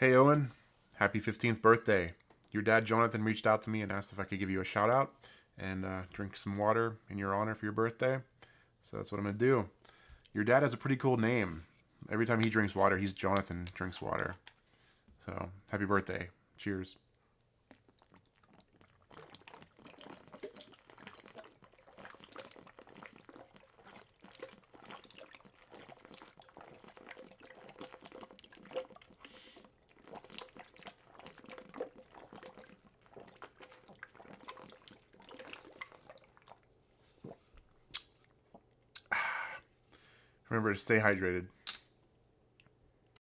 Hey, Owen. Happy 15th birthday. Your dad, Jonathan, reached out to me and asked if I could give you a shout out and uh, drink some water in your honor for your birthday. So that's what I'm going to do. Your dad has a pretty cool name. Every time he drinks water, he's Jonathan drinks water. So, happy birthday. Cheers. Remember to stay hydrated.